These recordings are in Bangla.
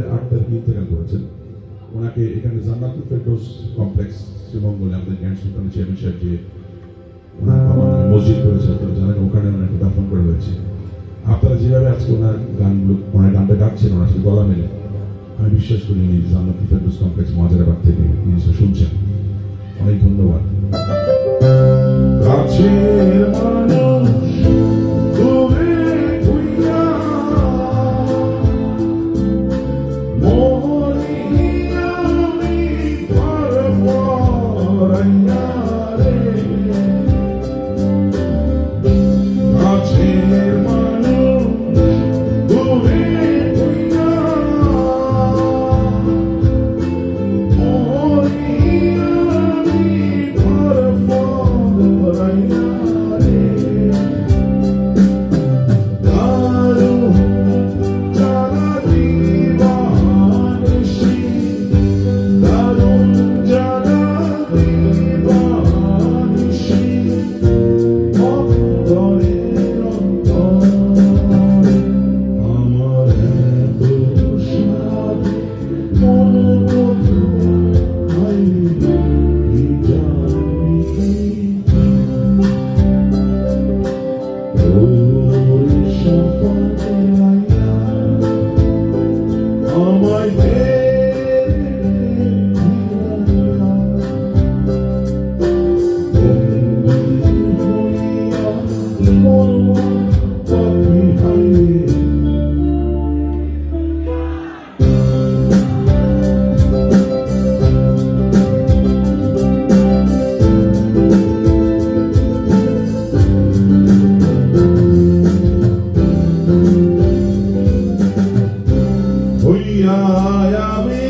গত জুলাইয়ের আট তারিখে ইন্তেকাল করেছেন। ওনাকে এখানে জান্নাতুল ফেরদৌস কমপ্লেক্স শ্রীমঙ্গলে আমাদের জ্ঞান সুলতান চেয়ারম্যান সাহেব যে ওনার বাবা মসজিদ করেছে আপনারা জানেন ওখানে ওনাকে দাফন করা হয়েছে। আপনারা যেভাবে আজকে ওনার গানগুলো ওনার গানটা গাচ্ছেন ওনার সাথে গলা মেলে আমি বিশ্বাস করি উনি জান্নাতুল ফেরদৌস কমপ্লেক্স মজারাবাদ থেকে জিনিসটা শুনছেন। অনেক my name. আমি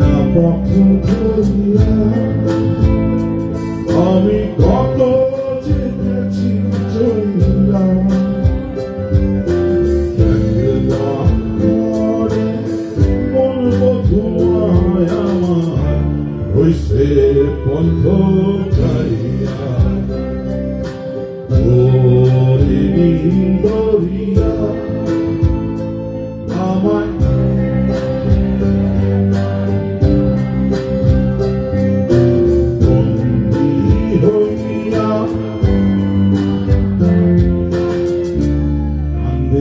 দীনা পক্ষ ধরিয়া আমি কত বধুয়ায় আমার হইছে পন্থ চাইয়া ওরে নিন্দরিয়া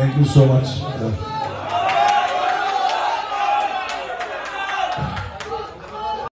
Thank you so much.